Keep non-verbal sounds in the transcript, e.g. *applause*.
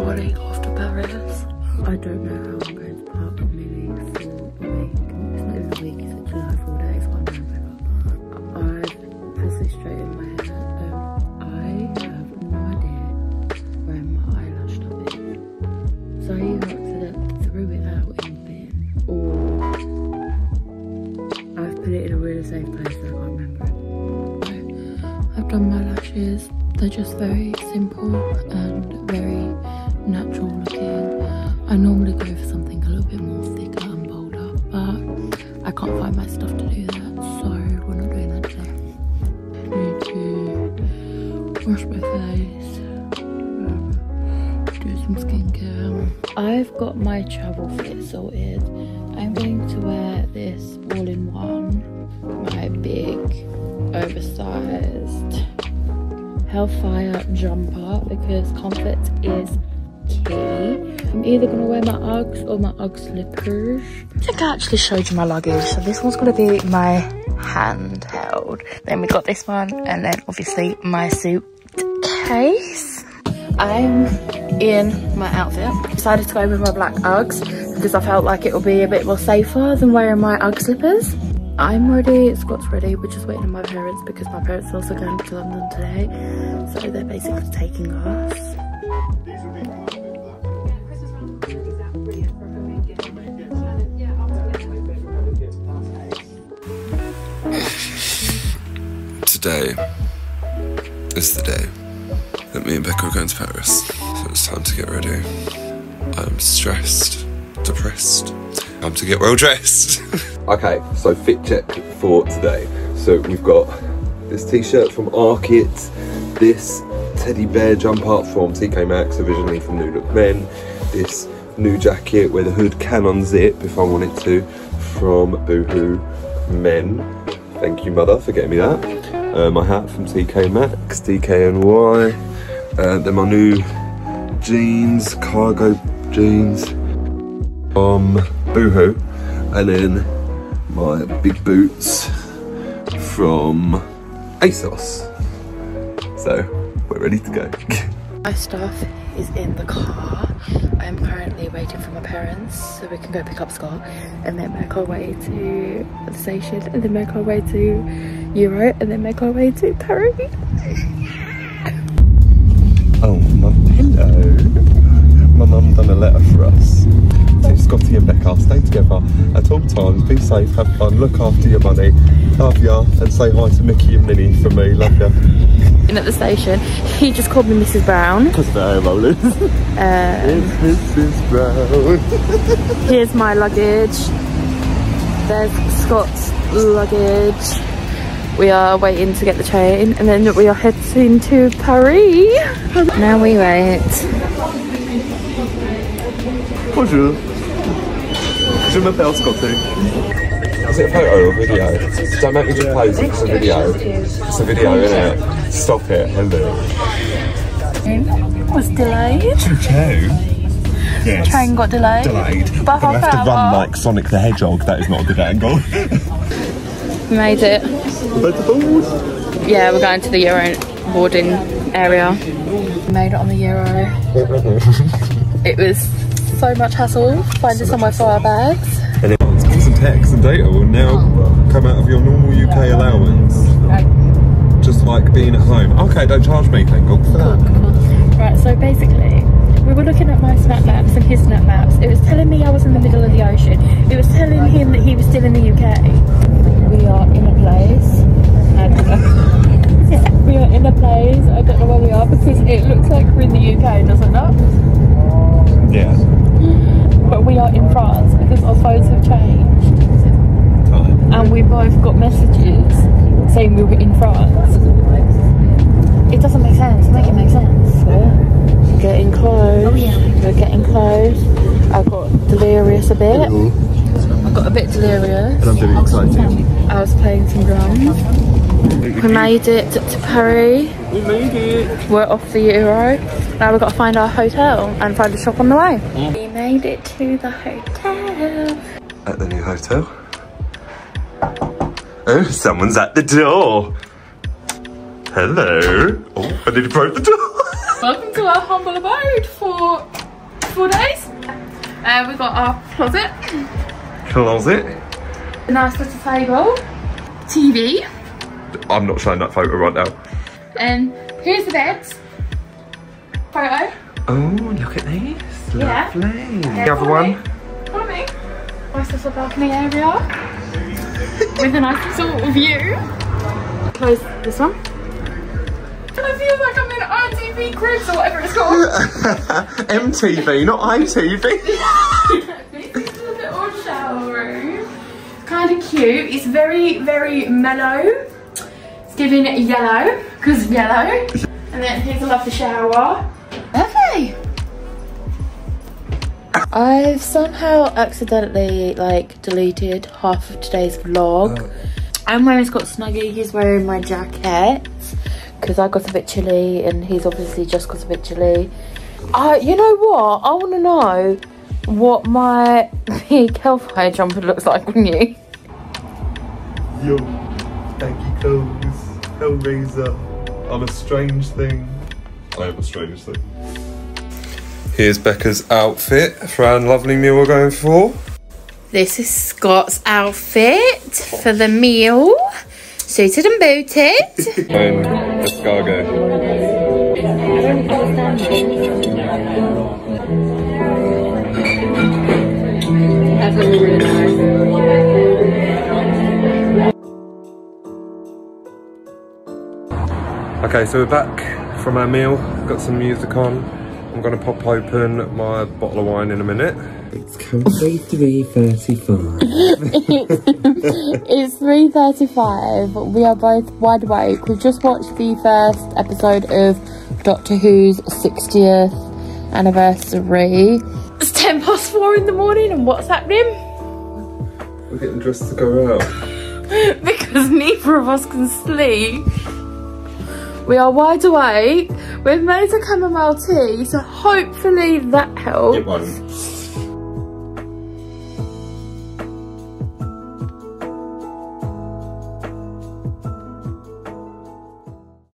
already after Paris. I don't know how I'm going to park Millie for a week. It's not even a week, it's actually like four days. I can't remember. I've pussy straight in my hair. Um, I have no idea where my eyelash stuff is. So I either accidentally threw it out in the bin or I've put it in a really safe place and I can't remember it. I've done my lashes. They're just very simple and very natural looking. I normally go for something a little bit more thicker and bolder, but I can't find my stuff to do that, so we're not doing that today. Need to wash my face, do some skincare. I've got my travel fit sorted. I'm going to wear this all-in-one, my big, oversized Hellfire jumper because comfort is key. I'm either gonna wear my Uggs or my Ugg slippers. I think I actually showed you my luggage. So this one's gonna be my handheld. Then we got this one and then obviously my suitcase. I'm in my outfit. Decided to go with my black Uggs because I felt like it would be a bit more safer than wearing my Ugg slippers. I'm ready, Scott's ready, we're just waiting on my parents because my parents are also going to London today. So they're basically taking us. Today is the day that me and Becca are going to Paris. So it's time to get ready. I'm stressed, depressed. Time to get well dressed. *laughs* Okay, so fit check for today. So we've got this t-shirt from Arket, this teddy bear jumper from TK Maxx, originally from New Look Men, this new jacket where the hood can unzip if I want it to, from Boohoo Men. Thank you, mother, for getting me that. Uh, my hat from TK Maxx, DKNY. Uh, then my new jeans, cargo jeans from Boohoo. And then my big boots from ASOS. So we're ready to go. *laughs* My stuff is in the car. I'm currently waiting for my parents so we can go pick up Scott and then make our way to the station and then make our way to Euro and then make our way to Paris. *laughs* oh, my hello. My mum done a letter for us. So Scotty and Becca, stay together at all times, be safe, have fun, look after your money, love ya, and say hi to Mickey and Minnie from me. And at the station, he just called me Mrs. Brown. Because they're rolling. Um, Mrs. Brown. here's my luggage. There's Scott's luggage. We are waiting to get the train and then we are heading to Paris. Now we wait. Bonjour. Je m'appelle Scotty. Is it a photo or video? Don't make me just pose it, it's a video. It's a video, isn't it? Stop it, hello. Was delayed. Two? Yes. Train got delayed. Delayed. By Gonna have to run hour. like Sonic the Hedgehog, that is not a good angle. We *laughs* made it. Yeah, we're going to the Euro boarding area. Made it on the Euro. *laughs* it was so much hassle finding somewhere for our bags. And then calls and data will now come out of your normal UK allowance. Just like being at home. Okay, don't charge me, thank God oh, for that. Right, so basically, we were looking at my snap maps and his snap maps. It was telling me I was in the middle of the ocean. It was telling him that he was still in the UK. We are in a place. I *laughs* we are in a place. I don't know where we are because it looks like we're in the UK, doesn't it not? Yeah. But we are in France because our phones have changed. Time. And we both got messages saying we were in France. It doesn't make sense. Make it make sense. We're getting close. Oh, we're getting close. I got delirious a bit. I got a bit delirious. And I'm really excited. I was playing some drums. We made it to Paris. We made it. We're off the Euro. Now we've got to find our hotel and find a shop on the way. Mm. We made it to the hotel. At the new hotel. Oh, someone's at the door. Hello. Oh, I need to broke the door. *laughs* Welcome to our humble abode for four days. Uh, we've got our closet, Closet. a nice little table, TV, I'm not showing that photo right now. and here's the bed. Photo. Oh, look at this. Yeah. Lovely. Yeah, the other one. Follow me. Nice little balcony area with an nice little view. Close this one. And I feel like I'm in ITV Cribs or whatever it's called. *laughs* MTV, not ITV. *laughs* this is a little shower room. Kind of cute. It's very, very mellow. It's giving yellow, because yellow. And then here's a lovely shower. I've somehow accidentally like deleted half of today's vlog. I'm wearing Scott Snuggie, he's wearing my jacket because I got a bit chilly and he's obviously just got a bit chilly. Uh, you know what? I want to know what my *laughs* big Hellfire jumper looks like on you. Yo, Stanky Codes, Hellraiser. I'm a strange thing. I am a strange thing. Here's Becca's outfit for our lovely meal we're going for. This is Scott's outfit for the meal. Suited and booted. *laughs* And escargot. Okay, so we're back from our meal. Got some music on. I'm gonna pop open my bottle of wine in a minute. It's currently 3.35. *laughs* It's 3.35. We are both wide awake. We've just watched the first episode of Doctor Who's 60th anniversary. It's 10 past 4 in the morning and what's happening? We're getting dressed to go out. *laughs* because neither of us can sleep. We are wide awake. We've made a chamomile tea, so hopefully that helps. It won't.